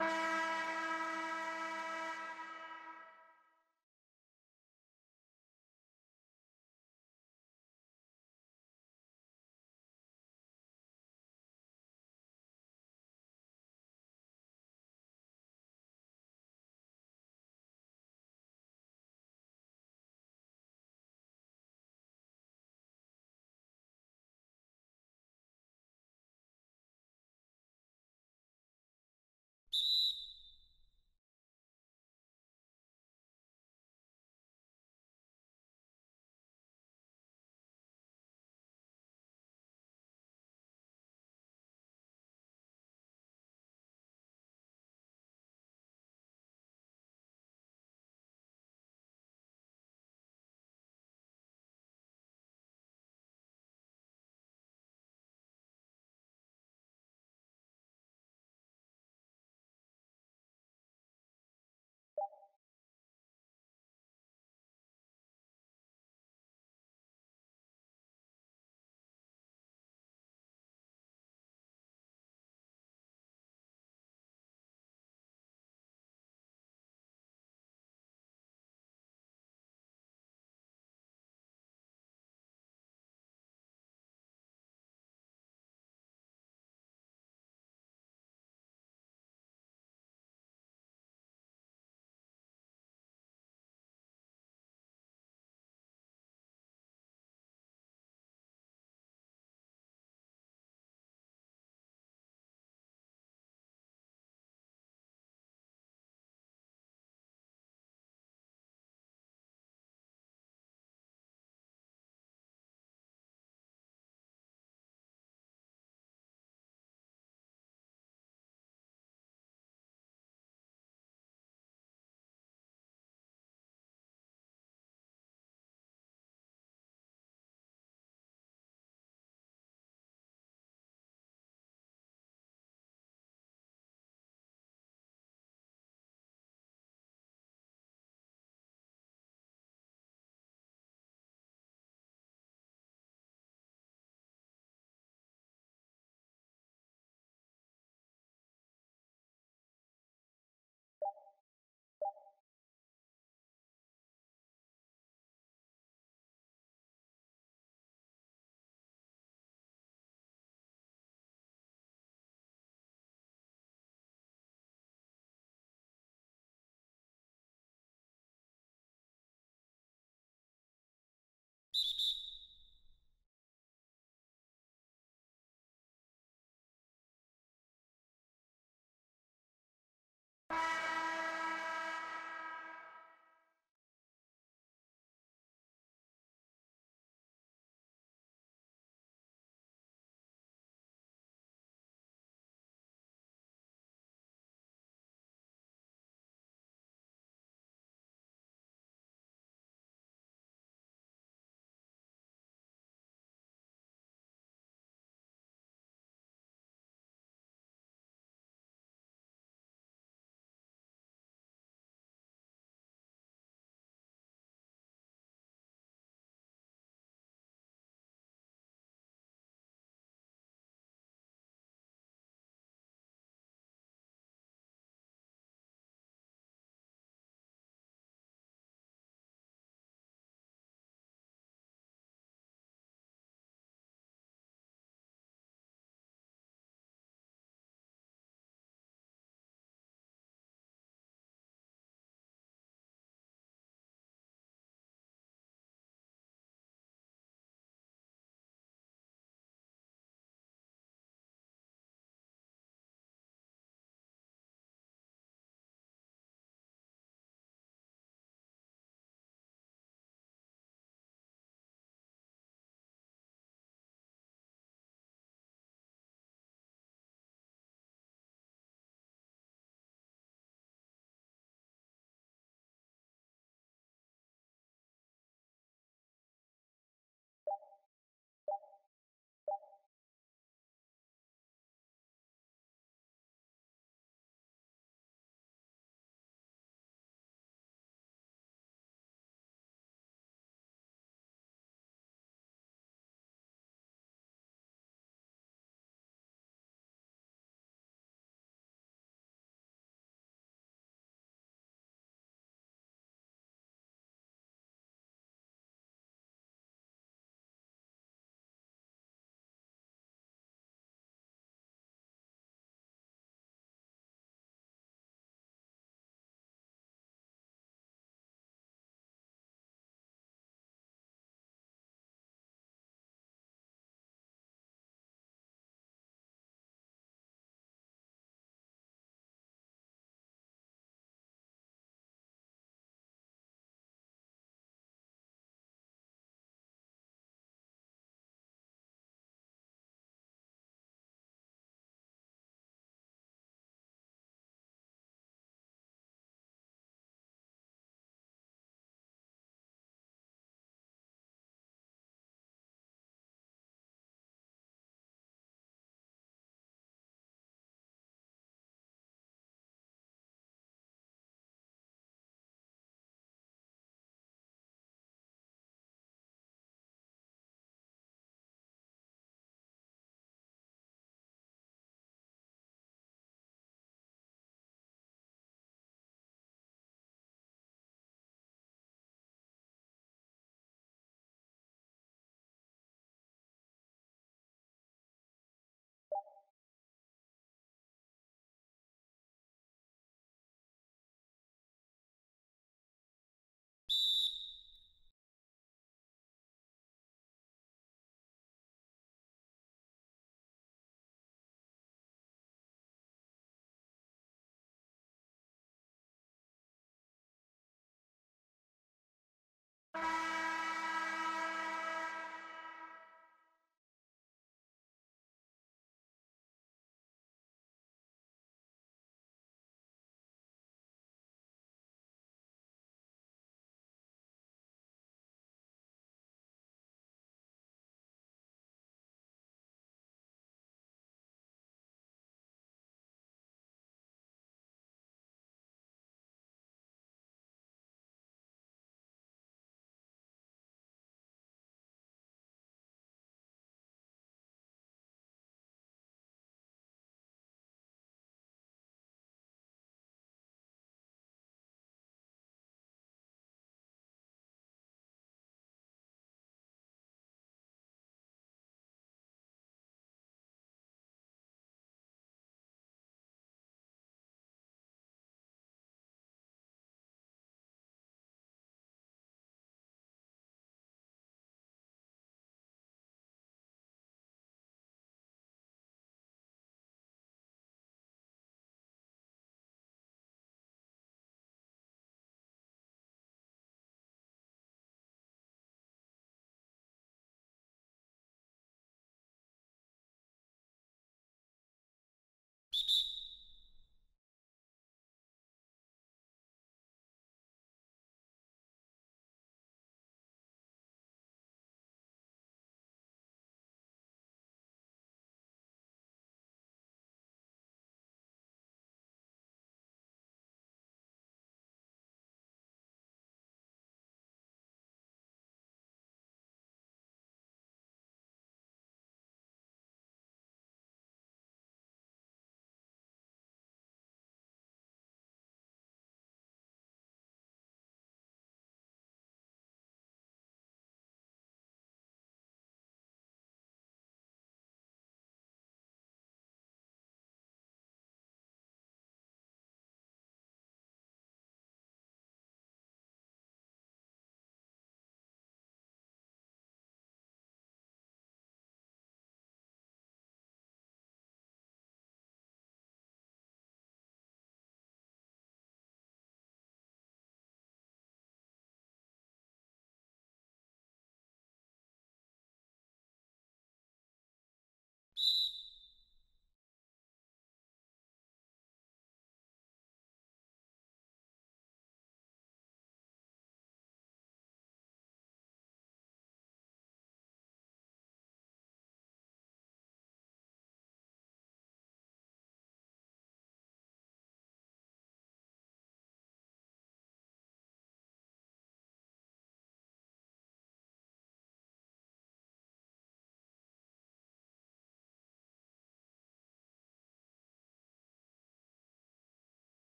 you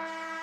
you